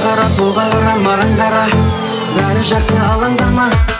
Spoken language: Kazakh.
қара солға қара маған қара бәрі жақсы алаңдама.